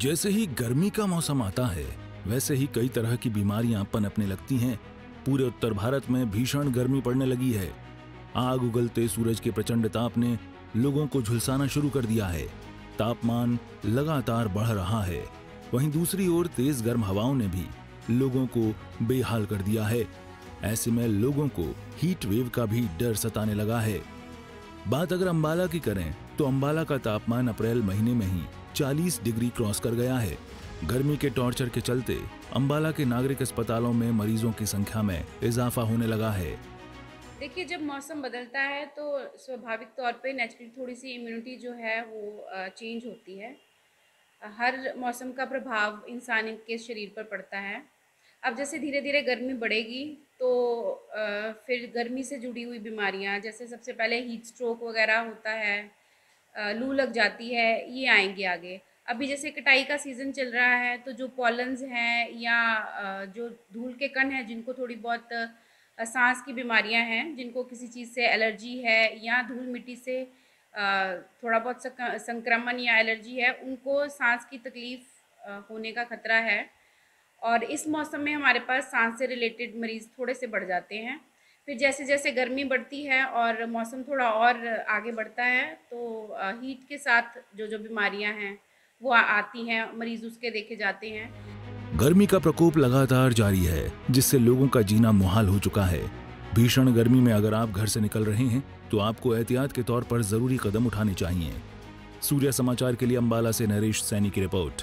जैसे ही गर्मी का मौसम आता है, वैसे ही कई तरह की बीमारियाँ पनपने लगती हैं। पूरे उत्तर भारत में भीषण गर्मी पड़ने लगी है। आग उगलते सूरज के प्रचंड ताप ने लोगों को झुलसाना शुरू कर दिया है। तापमान लगातार बढ़ रहा है। वहीं दूसरी ओर तेज गर्म हवाओं ने भी लोगों को बेहाल कर दिया है। ऐसे में लोगों को हीट वेव का भी डर सताने लगा है। बात अगर अंबाला की करें तो अंबाला का तापमान अप्रैल महीने में ही 40 डिग्री क्रॉस कर गया है। गर्मी के टॉर्चर के चलते अंबाला के नागरिक अस्पतालों में मरीजों की संख्या में इजाफा होने लगा है। देखिए, जब मौसम बदलता है तो स्वाभाविक तौर पे नेचुरली थोड़ी सी इम्यूनिटी जो है, वो चेंज होती है। हर मौसम का प्रभाव इंसान के शरीर पर पड़ता है। अब जैसे धीरे धीरे गर्मी बढ़ेगी तो फिर गर्मी से जुड़ी हुई बीमारियाँ, जैसे सबसे पहले हीट स्ट्रोक वगैरह होता है लू लग जाती है, ये आएँगे आगे। अभी जैसे कटाई का सीज़न चल रहा है तो जो पॉलन्स हैं या जो धूल के कण हैं, जिनको थोड़ी बहुत सांस की बीमारियाँ हैं, जिनको किसी चीज़ से एलर्जी है या धूल मिट्टी से थोड़ा बहुत संक्रमण या एलर्जी है, उनको सांस की तकलीफ़ होने का ख़तरा है। और इस मौसम में हमारे पास सांस से रिलेटेड मरीज़ थोड़े से बढ़ जाते हैं। फिर जैसे जैसे गर्मी बढ़ती है और मौसम थोड़ा और आगे बढ़ता है तो हीट के साथ जो जो बीमारियाँ हैं, वो आती हैं, मरीज़ उसके देखे जाते हैं। गर्मी का प्रकोप लगातार जारी है, जिससे लोगों का जीना मुहाल हो चुका है। भीषण गर्मी में अगर आप घर से निकल रहे हैं तो आपको एहतियात के तौर पर ज़रूरी कदम उठाने चाहिए। सूर्य समाचार के लिए अम्बाला से नरेश सैनी की रिपोर्ट।